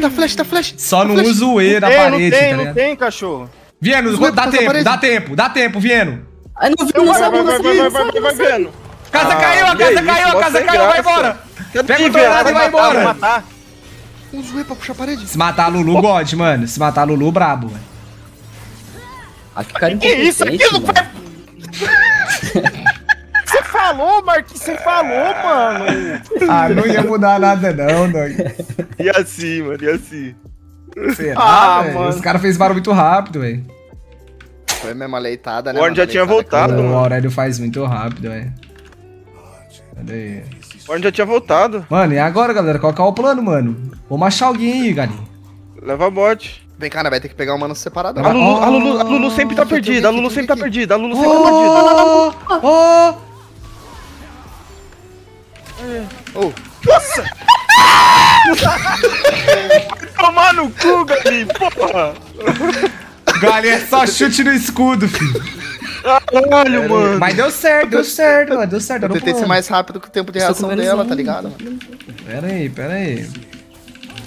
dar flash, dá flash. Só não usa o E na Tem, não parede, tem, tá não tem, cachorro. Vieno, dá tempo, parede. dá tempo, dá tempo, Vieno. Ai, não vi Vai, nessa vai, bunda vai, vai, vai, vai, vai, vai. Casa Ah, caiu, a casa isso, caiu, a casa caiu, vai graça. embora. Cadê Pega o dourado e vai matar, vai embora. matar. Usa o E pra puxar a parede. Se matar a Lulu, God, mano. Se matar a Lulu, brabo, velho. Que cara Que isso? Aquilo mano. Você falou, Marquinhos, você falou, mano. Ah, não ia mudar nada não, Dog. E assim, mano, e assim. Será, Ah, velho? mano. Os caras fez barulho muito rápido, velho. Foi mesmo aleitada, né? O Warren já tinha voltado, O mano. Aurélio faz muito rápido, velho. Cadê? O Warren já tinha voltado. Mano, e agora, galera? Qual que é o plano, mano? Vamos achar alguém aí, galinho. Leva bot. Vem cá, né? Vai ter que pegar o mano separado. A Lulu, a Lulu, a Oh, Lulu sempre tá aqui, perdida, a Lulu sempre tá perdida, a Lulu sempre tá perdida. Oh! Oh! Oh, Tomar no cu, Galinho, porra. Galinho é só chute no escudo, filho. Caralho, mano. Mas deu certo, deu certo, mano. Deu certo. eu tentei ser mais rápido que o tempo de reação dela, tá ligado? mano? Pera aí, pera aí.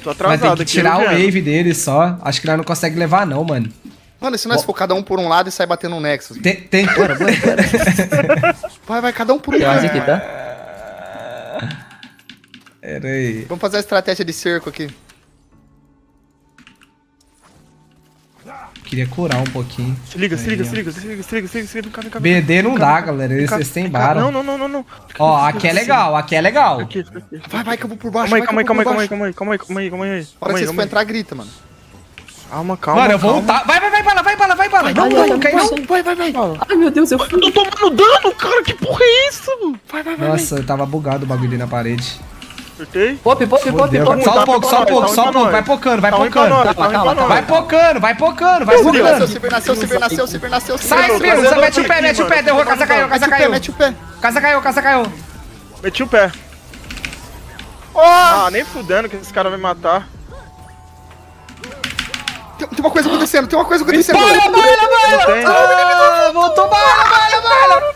Tô Vai ter atrasado que tirar o wave dele só. Acho que nós não consegue levar, não, mano. Mano, e se nós for cada um por um lado e sair batendo um Nexus? Tem. tem... Vai, vai, cada um por um lado. aqui, tá? Pera aí. Vamos fazer a estratégia de cerco aqui. Queria curar um pouquinho. Se liga, se liga, Aí, se liga, se liga, se liga, se liga, se liga, vem cá, vem cá. BD não dá, galera. Eles, têm Não, barra. não, não, não, não. Ó, aqui é legal, aqui é legal. Vai, vai, que eu vou por baixo. Calma aí, vai, calma aí, calma aí, calma aí, calma aí, calma aí, calma aí, aí. Hora que aí, vocês for aí. entrar, grita, mano. Calma, calma. Mano, eu vou ultar. Vai, vai, vai lá, vai lá, vai. Não, Vai, não, vai, não cai não. Vai, vai, vai. Ai, meu Deus, eu fui. Eu tô tomando dano, cara, que porra é isso? Vai, vai, vai. Nossa, tava bugado o bagulho na parede. Acertei? Pop, pop, pop, pop. Só um pouco, só um Tá pouco, ruim só um pouco. Vai pocando, vai Tá pocando. tá. Vai pocando, vai pocando, vai Nasceu, pocando. Nasceu, Silver nasceu, Silver nasceu. Sai, Silver Espírito, trazendo você mete o pé, mete o pé, mano. derrubou, casa caiu, casa Mete o pé, caiu. mete o pé. Casa caiu, casa caiu. Meti o pé. Ah, nem fudendo que esse cara vai matar. Tem, tem uma coisa acontecendo, tem uma coisa acontecendo. Bora, bora, bora. Não tem. Ah, voltou, bora, bora, bora.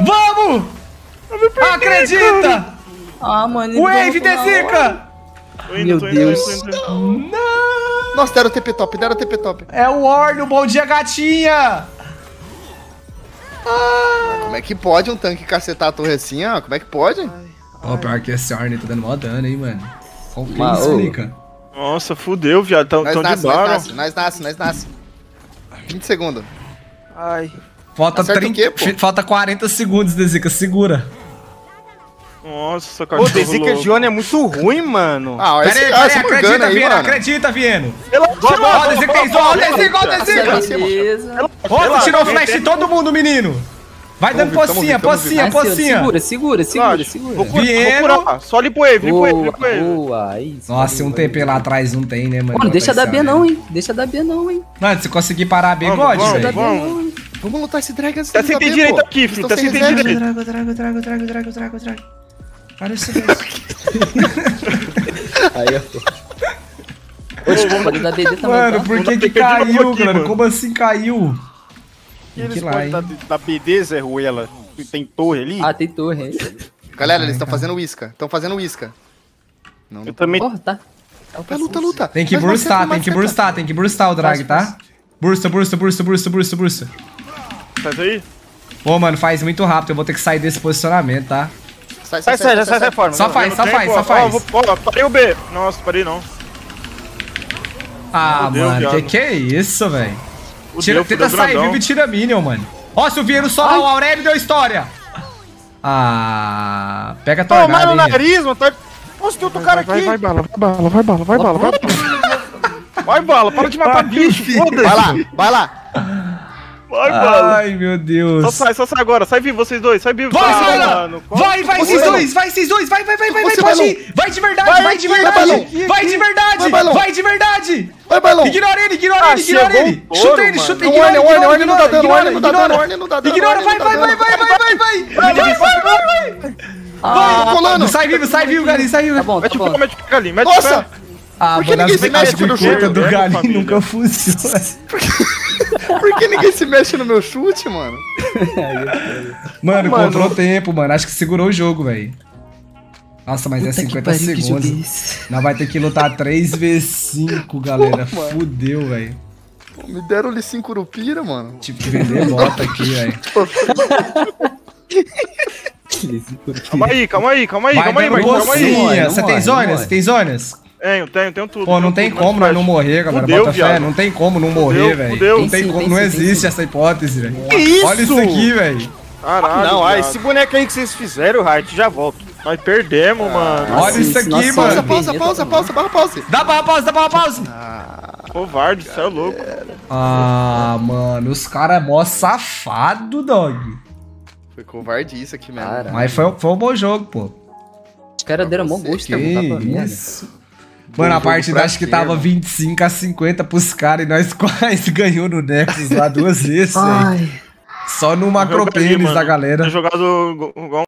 Vamos. Acredita. Ah, mano. Wave deu no de final. zica. Tô indo, Meu tô indo, tô indo, Deus. indo, indo. Não. Nossa, deram TP top, deram TP top. É o Orno, bom dia, gatinha. Ah, Como é que pode um tanque cacetar a torre assim, ó? Como é que pode? Ó, pior que esse Orne tá dando mó dano, hein, mano. Que é isso cara? Nossa, fudeu, viado. Tão, Nós tão de nasce, nós barro. nasce, nós nasce, nós nasce. 20 segundos. Ai. Falta, Acerta o 30, quê, falta 40 segundos, Dezica, segura. Nossa, Pô, cachorro Dezica louco. Johnny é muito ruim, mano. Ah, esse, Morgana acredita, aí, mano. acredita, Vieno. Ela Ó, ó, Dezica tem ó, Dezica, ó. Beleza. Ó, tu tirou o flash de todo mundo, menino. Vai dando pocinha, pocinha, pocinha. Segura, segura, segura, segura. Vieno. Só limpa o Eve, limpa o Eve, Boa, o isso. Nossa, um TP lá atrás não tem, né, mano? Mano, deixa da B não, hein? Deixa da B não, hein? Mano, se conseguir parar a B, Vamos, God, vamos, Deixa da velho. B vamos. não, hein? Vamos lutar esse drag assim. Tá sem ter direito aqui, filho, tá sem ter direito. Trago, trago, trago, trago, trago, trago, trago. Isso, velho. Aí, ó. Ô, tipo, pode dar BD também, Mano, tá? por que que caiu, aqui, mano? Como assim caiu? Tem Eles que podem hein? da, da BD, Zé Ruela. Tem torre ali. Ah, tem torre aí. Galera, eles estão fazendo isca. Estão fazendo isca. Não, eu também. Porra, tá. Luta, luta, luta. Tem que burstar, tem que burstar, tem que burstar o drag, tá? Bursta, bursta, bursta, bursta, bursta, bursta. Faz aí. Ô, mano, faz muito rápido, eu vou ter que sair desse posicionamento, tá? Certo. Sai, sai, sai, sai fora. Só Não, faz, só faz, pô. só faz. parei o B. Nossa, parei não. Ah, mano, que que é isso, velho? Tira- Tenta sair vivo e tira Minion, mano. Ó, se o Vieiro só o Aurélio deu história. Ah, pega a Tomar no tornada, hein? nariz, mano. Tá... Nossa, tem outro cara Vai, aqui. vai, bala, vai, bala, vai, bala, vai, bala, vai, bala. Vai, bala, para de matar bicho, foda-se. Vai lá, vai lá. Vai, bala. Ai, meu Só Deus. sai, só sai agora. Sai vivo vocês dois, sai vivo. Vai, vai, mano. Vai, vai, Você esses vai, dois, vai, esses dois, vai, vai, vai, vai, pode vai, ir. Vai de verdade, Vai, de verdade, vai de verdade, Vai, de verdade. Vai, Bailão. Ignora ele, ignora Ah, ele, ignora chegou ele. Chuta ele, mano. chuta, Não, ignora, Orne, ignora, Orne, Orne não dá dano, ignora, Orne não dá ignora. dano, Orne não dá dano. Ignora, vai, vai, vai, vai, vai, vai, vai. Vai, vai, vai, vai. Ah, Colando. Sai vivo, sai vivo, Galinho, sai vivo. tá bom, tá Mete o bom. pé, mete o pé ali, mete o Nossa! Ah, Por que mano, ninguém se mexe quando conta chega? do É, família. nunca funciona. Por que ninguém se mexe no meu chute, mano? Mano, Mano. controlou o tempo, mano. Acho que segurou o jogo, velho. Nossa, mas é Puta que 50 pariu, que jogo é segundos. Nós vai ter que lutar 3v5, galera. Pô. Fudeu, velho. Me deram o Lissin Curupira, mano. Tive que vender bota aqui, velho. Calma aí, calma aí, calma aí, Vai calma aí, calma aí. Você tem zonas? Você tem zonas? Tenho, tenho, tenho tudo. Pô, não tem como nós não morrer, galera. Fudeu, Bota fé. Não tem como não morrer, velho. Não tem como, não existe sim. essa hipótese, velho. Que isso? Olha isso aqui, velho. Caralho, Não, ah, esse boneco aí que vocês fizeram, Riot, já volto. Nós perdemos, mano. Olha isso aqui, nossa, mano. Pausa, pausa, pausa, pausa, barra pause. Dá pra pause, dá pra pause. Covarde, cê é louco. Ah, mano, os caras é mó safado, dog. Foi covarde isso aqui mesmo. Mas foi, foi um bom jogo, pô. Os caras deram mó você, gosto Que de isso. Mano, a partida acho que tava irmão? 25 a 50 pros caras e nós quase ganhou no Nexus lá duas vezes. Ai. Só no macro da galera. Jogado igual